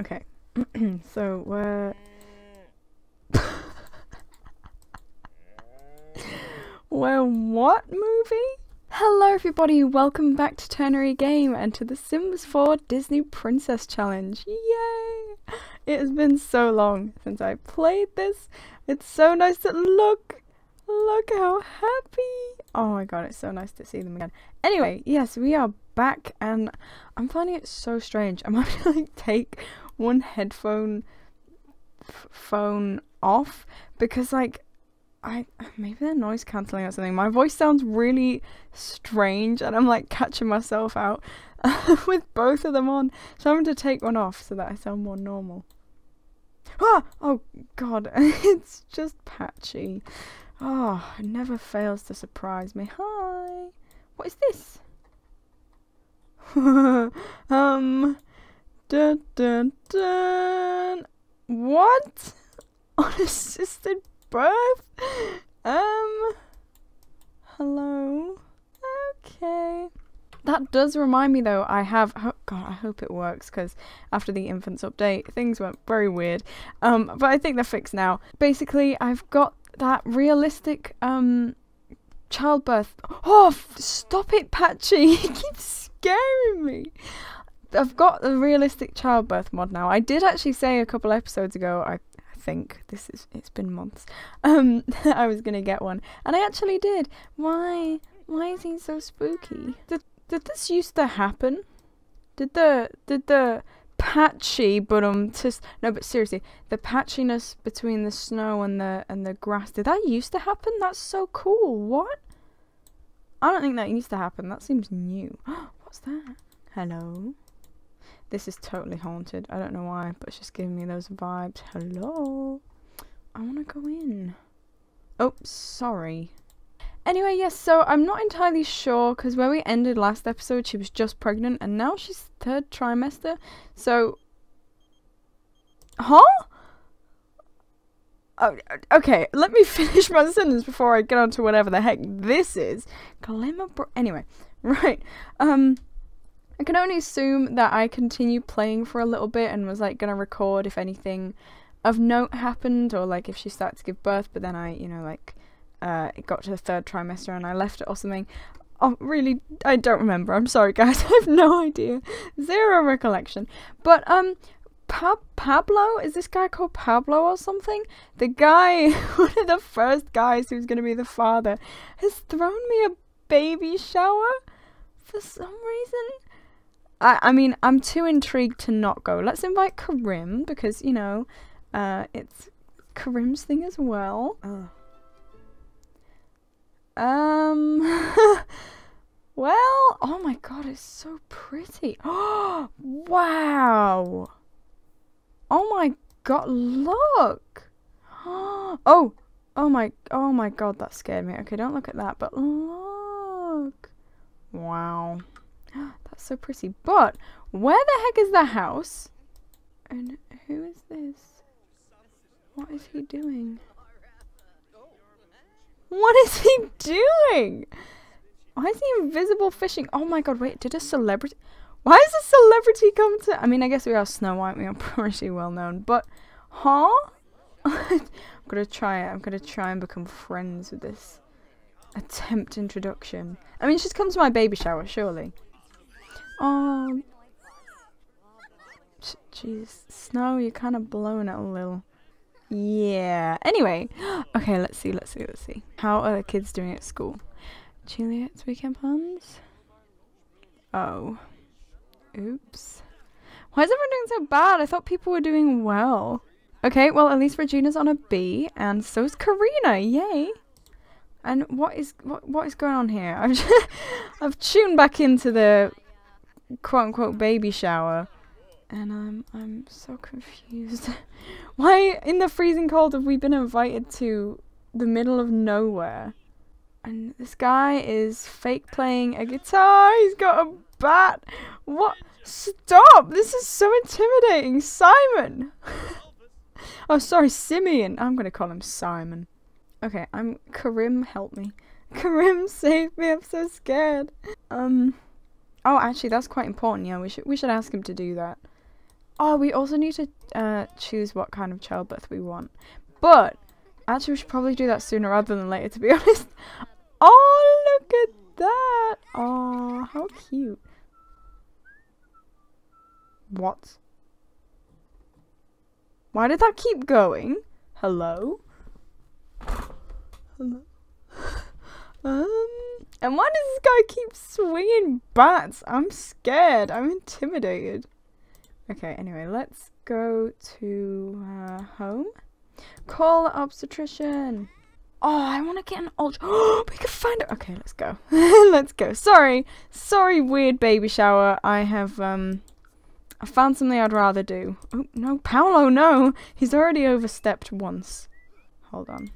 Okay. so we're We're what movie? Hello everybody, welcome back to Ternary Game and to the Sims 4 Disney Princess Challenge. Yay! It has been so long since I played this. It's so nice to look. Look how happy. Oh my god, it's so nice to see them again. Anyway, yes, we are back and I'm finding it so strange. I'm having to like take one headphone phone off because like I maybe they're noise cancelling or something. My voice sounds really strange, and I'm like catching myself out with both of them on. So I'm going to take one off so that I sound more normal. Ah! Oh God, it's just patchy. Oh, it never fails to surprise me. Hi. What is this? um. Dun dun dun. What? Unassisted birth? Um. Hello. Okay. That does remind me though, I have. Oh God, I hope it works because after the infants update, things went very weird. Um, but I think they're fixed now. Basically, I've got that realistic um childbirth. Oh, stop it, Patchy! you keep scaring me. I've got the realistic childbirth mod now. I did actually say a couple episodes ago, I think this is it's been months um i was gonna get one. And i actually did. Why why is he so spooky? Did, did this used to happen? Did the did the patchy but um just no but seriously the patchiness between the snow and the and the grass did that used to happen? That's so cool. What? I don't think that used to happen. That seems new. What's that? Hello this is totally haunted. I don't know why, but it's just giving me those vibes. Hello? I want to go in. Oh, sorry. Anyway, yes, so I'm not entirely sure because where we ended last episode, she was just pregnant and now she's third trimester. So. Huh? Oh, okay, let me finish my sentence before I get on to whatever the heck this is. Glimmer. Anyway, right. Um. I can only assume that I continued playing for a little bit and was like gonna record if anything of note happened or like if she started to give birth, but then I, you know, like uh, it got to the third trimester and I left it or something. Oh, really? I don't remember. I'm sorry, guys. I have no idea. Zero recollection. But um, pa- Pablo is this guy called Pablo or something? The guy, one of the first guys who's gonna be the father, has thrown me a baby shower for some reason. I, I mean, I'm too intrigued to not go. Let's invite Karim because, you know, uh, it's Karim's thing as well. Oh. Um, well, oh my god, it's so pretty. Oh, wow. Oh my god, look. Oh, oh my, oh my god, that scared me. Okay, don't look at that, but look. Wow. That's so pretty. But where the heck is the house? And who is this? What is he doing? What is he doing? Why is he invisible fishing? Oh my god, wait, did a celebrity... Why is a celebrity come to... I mean, I guess we are Snow White, we are pretty well known, but... Huh? I'm gonna try it. I'm gonna try and become friends with this attempt introduction. I mean, she's come to my baby shower, surely. Oh. Jeez. Snow, you're kind of blowing it a little. Yeah. Anyway. Okay, let's see, let's see, let's see. How are the kids doing at school? Juliet's weekend plans? Oh. Oops. Why is everyone doing so bad? I thought people were doing well. Okay, well, at least Regina's on a B, and so is Karina. Yay. And what is what what is going on here? I've I've tuned back into the quote unquote baby shower. And I'm I'm so confused. Why in the freezing cold have we been invited to the middle of nowhere? And this guy is fake playing a guitar. He's got a bat. What? Stop! This is so intimidating. Simon! oh, sorry, Simeon. I'm to call him Simon. Okay, I'm... Karim, help me. Karim, save me. I'm so scared. Um... Oh, actually, that's quite important. Yeah, we should we should ask him to do that. Oh, we also need to uh, choose what kind of childbirth we want. But actually, we should probably do that sooner rather than later. To be honest. Oh, look at that! Oh, how cute. What? Why did that keep going? Hello? Hello? Um, and why does this guy keep swinging bats? I'm scared. I'm intimidated. Okay, anyway, let's go to uh, home. Call obstetrician. Oh, I want to get an ultra. Oh, we can find it. Okay, let's go. let's go. Sorry, sorry, weird baby shower. I have um, I found something I'd rather do. Oh no, Paolo, no! He's already overstepped once. Hold on.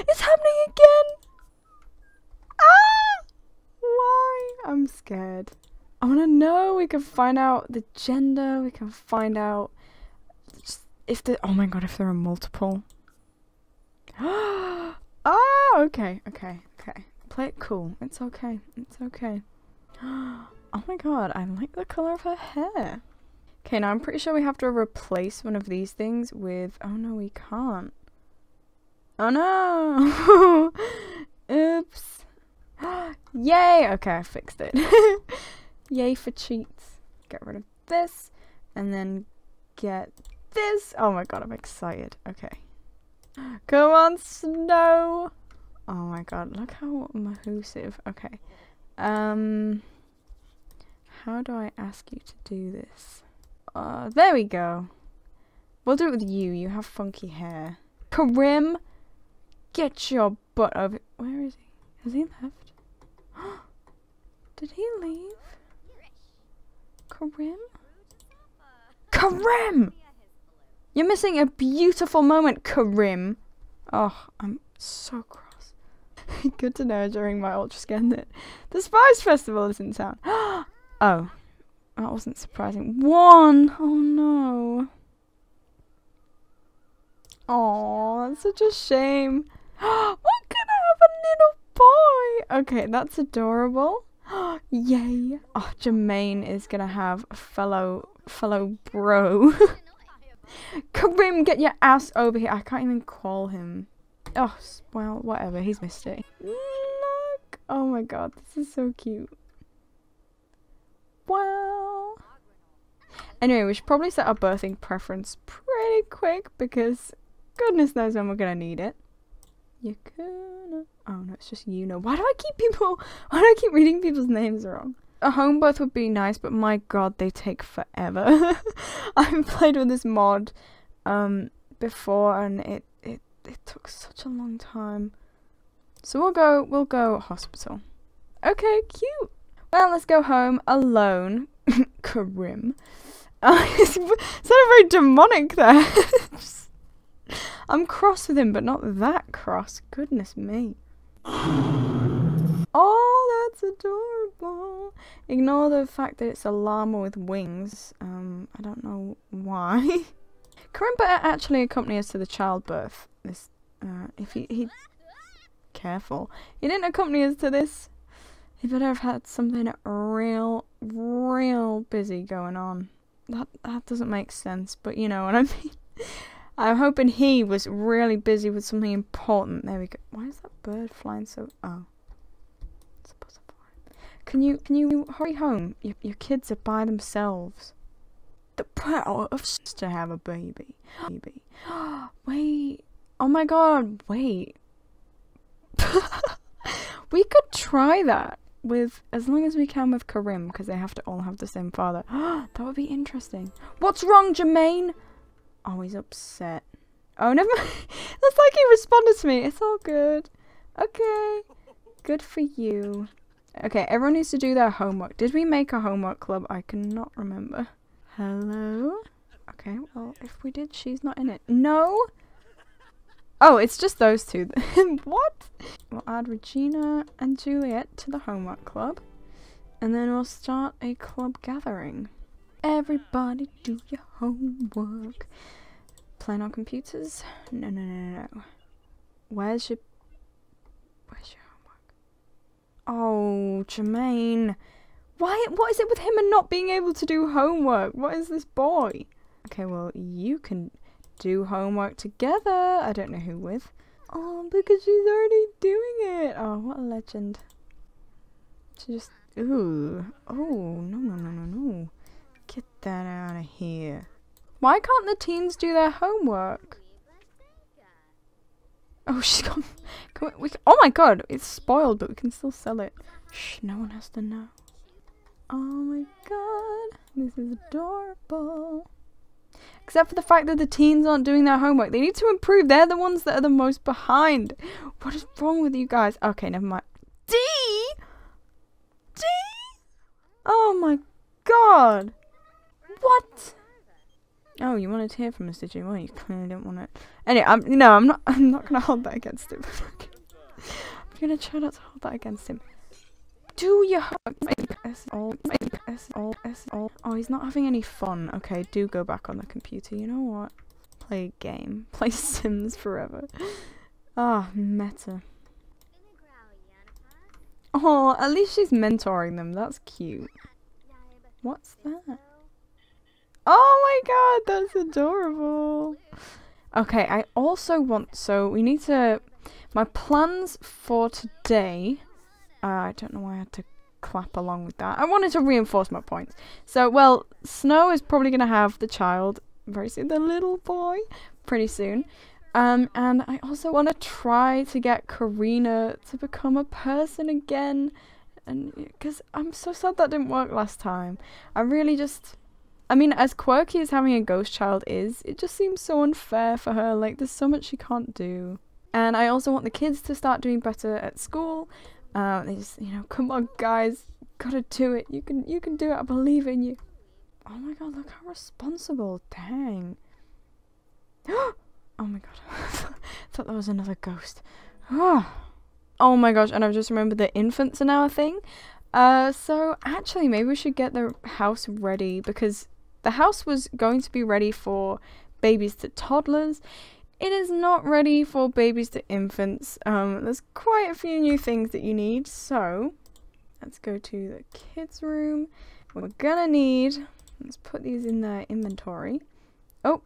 It's happening again! Ah! Why? I'm scared. I want to know. We can find out the gender. We can find out if the. Oh my god, if there are multiple. ah, okay, okay, okay. Play it cool. It's okay. It's okay. oh my god, I like the color of her hair. Okay, now I'm pretty sure we have to replace one of these things with. Oh no, we can't. Oh no! Oops. Yay! Okay, I fixed it. Yay for cheats. Get rid of this. And then get this. Oh my god, I'm excited. Okay. Come on, Snow! Oh my god, look how mahusive. Okay. Um... How do I ask you to do this? Uh, there we go. We'll do it with you. You have funky hair. Karim! Get your butt over- Where is he? Has he left? Did he leave? Karim? Karim! You're missing a beautiful moment, Karim. Oh, I'm so cross. Good to know during my ultra scan that the Spice Festival is in town. oh, that wasn't surprising. One! Oh no. Oh, that's such a shame. can I have a little boy? Okay, that's adorable. Yay. Oh, Jermaine is gonna have a fellow fellow bro. Karim, get your ass over here. I can't even call him. Oh, well, whatever. He's missed it. Look. Oh my god, this is so cute. Wow. Anyway, we should probably set our birthing preference pretty quick because goodness knows when we're gonna need it. Gonna... Oh no, it's just you know. Why do I keep people... Why do I keep reading people's names wrong? A home birth would be nice, but my god, they take forever. I've played with this mod um, before and it, it, it took such a long time. So we'll go, we'll go hospital. Okay, cute. Well, let's go home alone. Karim. Uh, it's sounded very demonic there. I'm cross with him, but not that cross. Goodness me. Oh, that's adorable. Ignore the fact that it's a llama with wings. Um, I don't know why. Karimba actually accompanied us to the childbirth. This, uh, if he, he, careful. He didn't accompany us to this. He better have had something real, real busy going on. That, that doesn't make sense, but you know what I mean. I'm hoping he was really busy with something important. There we go. Why is that bird flying so... Oh. Can you can you hurry home? Your, your kids are by themselves. The power of to have a baby. Baby. wait. Oh my god, wait. we could try that with as long as we can with Karim because they have to all have the same father. that would be interesting. What's wrong, Jermaine? He's upset. Oh, never mind. That's like he responded to me. It's all good. Okay. Good for you. Okay, everyone needs to do their homework. Did we make a homework club? I cannot remember. Hello? Okay, well, if we did, she's not in it. No? Oh, it's just those two. what? We'll add Regina and Juliet to the homework club. And then we'll start a club gathering. Everybody do your homework. Playing on computers? No, no, no, no, no. Where's your... Where's your... homework? Oh, Jermaine. Why? What is it with him and not being able to do homework? What is this boy? Okay, well, you can do homework together. I don't know who with. Oh, because she's already doing it. Oh, what a legend. She just. Ooh. Oh, no, no, no, no, no. Get that out of here. Why can't the teens do their homework? Oh, she's gone. We, we, oh my god, it's spoiled, but we can still sell it. Shh, no one has to know. Oh my god, this is adorable. Except for the fact that the teens aren't doing their homework. They need to improve. They're the ones that are the most behind. What is wrong with you guys? Okay, never mind. D? D? Oh my god. What? Oh, you wanted to hear from us, did you? Well, you clearly didn't want it. Anyway, I'm no, I'm not. I'm not gonna hold that against him. I'm gonna try not to hold that against him. Do your Oh, he's not having any fun. Okay, do go back on the computer. You know what? Play a game. Play Sims forever. Ah, oh, meta. Oh, at least she's mentoring them. That's cute. What's that? Oh my god, that's adorable. Okay, I also want, so we need to, my plans for today, uh, I don't know why I had to clap along with that. I wanted to reinforce my points. So, well, Snow is probably going to have the child very soon, the little boy, pretty soon. Um, and I also want to try to get Karina to become a person again. And because I'm so sad that didn't work last time. I really just I mean, as quirky as having a ghost child is, it just seems so unfair for her. Like, there's so much she can't do. And I also want the kids to start doing better at school. Uh, they just, you know, come on, guys, gotta do it. You can, you can do it. I believe in you. Oh my god, look how responsible. Dang. oh my god. I thought that was another ghost. oh oh my gosh, and I've just remembered that infants are now a thing. Uh, so actually, maybe we should get the house ready because the house was going to be ready for babies to toddlers. It is not ready for babies to infants. Um, there's quite a few new things that you need. So let's go to the kids' room. We're gonna need. Let's put these in the inventory. Oh,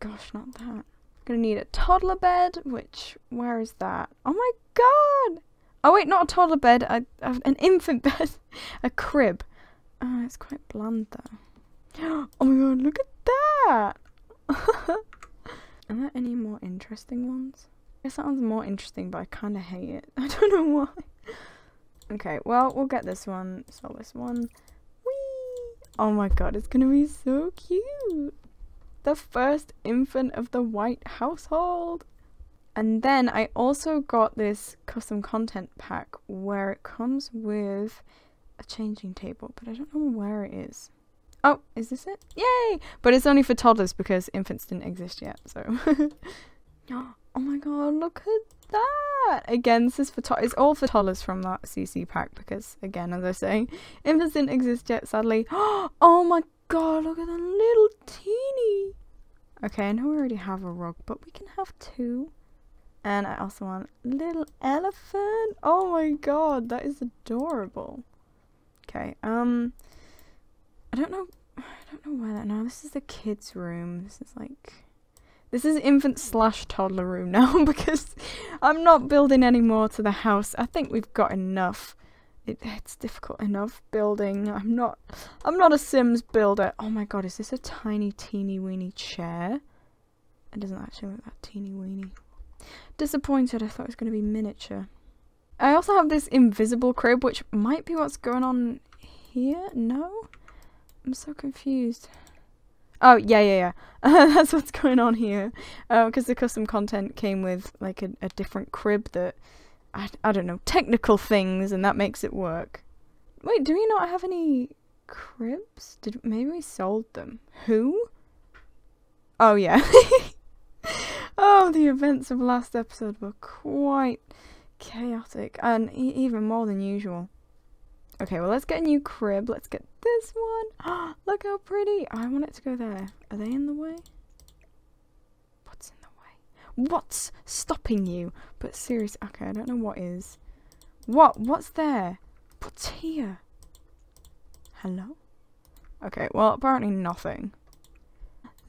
gosh, not that. Gonna need a toddler bed. Which where is that? Oh my god! Oh wait, not a toddler bed. I, an infant bed. a crib. Oh, it's quite bland though. Oh my god, look at that! Are there any more interesting ones? It sounds more interesting, but I kind of hate it. I don't know why. Okay, well, we'll get this one. Sell this one. Whee! Oh my god, it's gonna be so cute! The first infant of the white household! And then I also got this custom content pack where it comes with a changing table, but I don't know where it is. Oh, is this it? Yay! But it's only for toddlers because infants didn't exist yet, so. oh my god, look at that! Again, this is for to it's all for toddlers from that CC pack because, again, as I was saying, infants didn't exist yet, sadly. Oh my god, look at the little teeny! Okay, I know we already have a rug, but we can have two. And I also want little elephant. Oh my god, that is adorable. Okay, um, I don't know. I don't know where that now. This is the kids' room. This is like. This is infant slash toddler room now because I'm not building any more to the house. I think we've got enough. It, it's difficult enough building. I'm not. I'm not a Sims builder. Oh my god, is this a tiny teeny weeny chair? It doesn't actually look that teeny weeny. Disappointed. I thought it was going to be miniature. I also have this invisible crib, which might be what's going on here. No. I'm so confused. Oh, yeah, yeah, yeah. That's what's going on here. Because uh, the custom content came with, like, a, a different crib that... I, I don't know, technical things, and that makes it work. Wait, do we not have any cribs? Did Maybe we sold them. Who? Oh, yeah. oh, the events of last episode were quite chaotic, and e even more than usual. Okay, well, let's get a new crib. Let's get this one. Look how pretty. I want it to go there. Are they in the way? What's in the way? What's stopping you? But seriously, okay, I don't know what is. What? What's there? What's here? Hello? Okay, well, apparently nothing.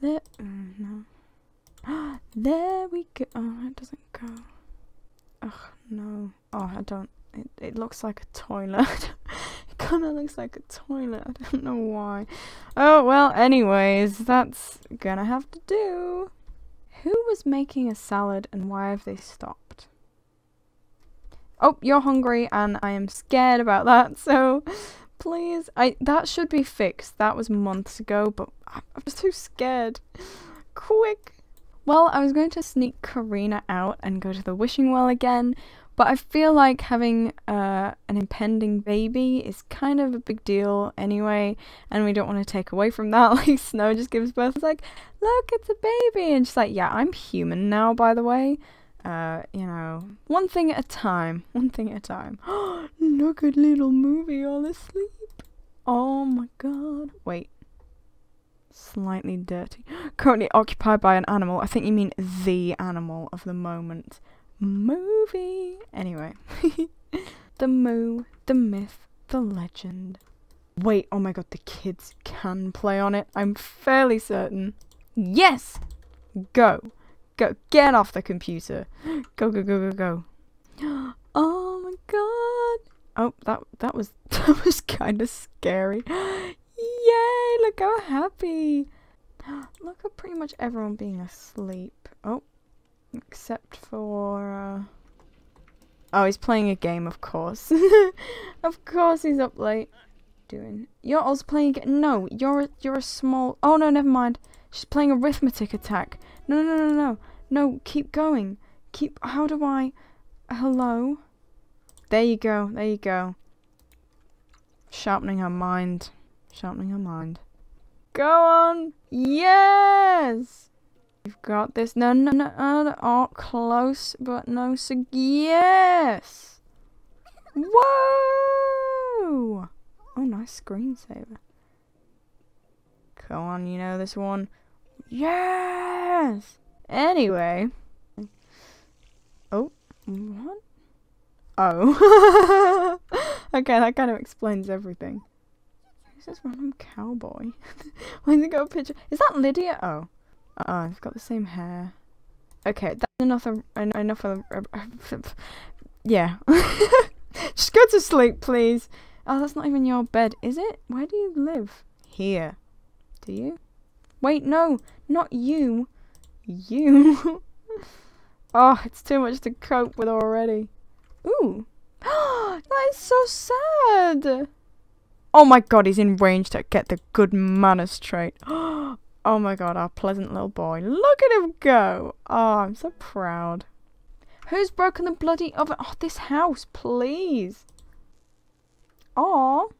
There, mm, no. there we go. Oh, it doesn't go. Ugh, no. Oh, I don't. It, it looks like a toilet. of looks like a toilet. I don't know why. Oh, well, anyways, that's gonna have to do. Who was making a salad and why have they stopped? Oh, you're hungry and I am scared about that, so please. I That should be fixed. That was months ago, but I'm too scared. Quick. Well, I was going to sneak Karina out and go to the wishing well again, but I feel like having uh, an impending baby is kind of a big deal anyway, and we don't want to take away from that. Like, Snow just gives birth. It's like, look, it's a baby. And she's like, yeah, I'm human now, by the way. Uh, you know, one thing at a time. One thing at a time. look at little movie all asleep. Oh my god. Wait. Slightly dirty. Currently occupied by an animal. I think you mean the animal of the moment movie. Anyway, the moo, the myth, the legend. Wait, oh my god, the kids can play on it. I'm fairly certain. Yes! Go. Go. Get off the computer. Go, go, go, go, go. Oh my god. Oh, that that was that was kind of scary. Yay, look how happy. Look at pretty much everyone being asleep. Oh, Except for... Uh... Oh, he's playing a game, of course. of course he's up late. Doing... You're also playing... No, you're, you're a small... Oh, no, never mind. She's playing arithmetic attack. No, no, no, no, no. No, keep going. Keep... How do I... Hello? There you go. There you go. Sharpening her mind. Sharpening her mind. Go on! Yes! You've got this. No, no, no, no. Oh, close, but no. So, yes. Whoa! Oh, nice screensaver. Come on, you know this one. Yes! Anyway. Oh, what? Oh. okay, that kind of explains everything. Who's this random cowboy? Why has he got a picture? Is that Lydia? Oh. Uh-uh, oh, I've got the same hair. Okay, that's enough of, enough of, uh, yeah. Just go to sleep, please. Oh, that's not even your bed, is it? Where do you live? Here. Do you? Wait, no, not you. You. oh, it's too much to cope with already. Ooh. that is so sad. Oh my god, he's in range to get the good manners trait. Oh, Oh my god, our pleasant little boy. Look at him go! Oh, I'm so proud. Who's broken the bloody oven? Oh, this house, please. Oh.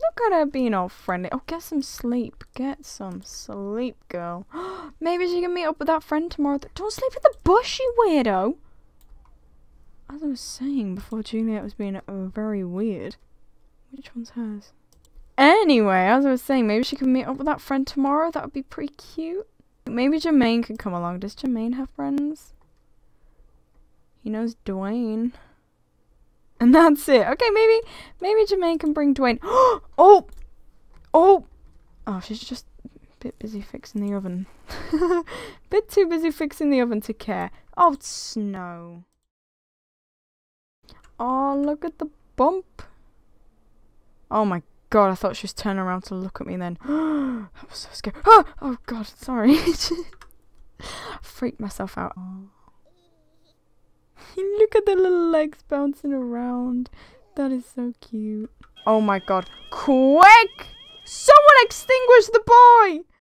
Look at her being all friendly. Oh, get some sleep. Get some sleep, girl. Maybe she can meet up with that friend tomorrow. Don't sleep in the bush, you weirdo. As I was saying before Juliet was being uh, very weird. Which one's hers? Anyway, as I was saying, maybe she could meet up with that friend tomorrow. That would be pretty cute. Maybe Jermaine could come along. Does Jermaine have friends? He knows Dwayne. And that's it. Okay, maybe maybe Jermaine can bring Dwayne. oh! Oh! Oh, she's just a bit busy fixing the oven. bit too busy fixing the oven to care. Oh, snow. Oh, look at the bump. Oh my god, I thought she was turning around to look at me then. I was so scared. Oh, oh god, sorry. Freaked myself out. look at the little legs bouncing around. That is so cute. Oh my god. Quick! Someone extinguish the boy!